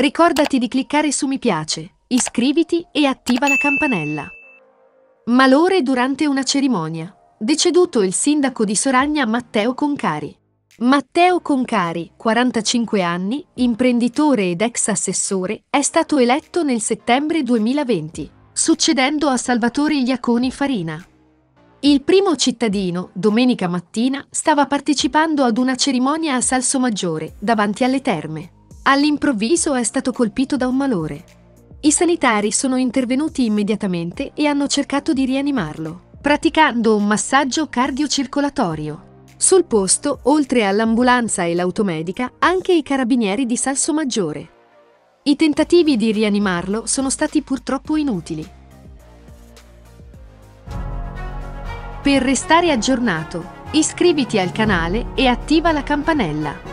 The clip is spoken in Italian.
Ricordati di cliccare su mi piace, iscriviti e attiva la campanella. Malore durante una cerimonia. Deceduto il sindaco di Soragna Matteo Concari. Matteo Concari, 45 anni, imprenditore ed ex assessore, è stato eletto nel settembre 2020, succedendo a Salvatore Iaconi Farina. Il primo cittadino, domenica mattina, stava partecipando ad una cerimonia a Salsomaggiore, davanti alle terme. All'improvviso è stato colpito da un malore. I sanitari sono intervenuti immediatamente e hanno cercato di rianimarlo, praticando un massaggio cardiocircolatorio. Sul posto, oltre all'ambulanza e l'automedica, anche i carabinieri di Salsomaggiore. I tentativi di rianimarlo sono stati purtroppo inutili. Per restare aggiornato, iscriviti al canale e attiva la campanella.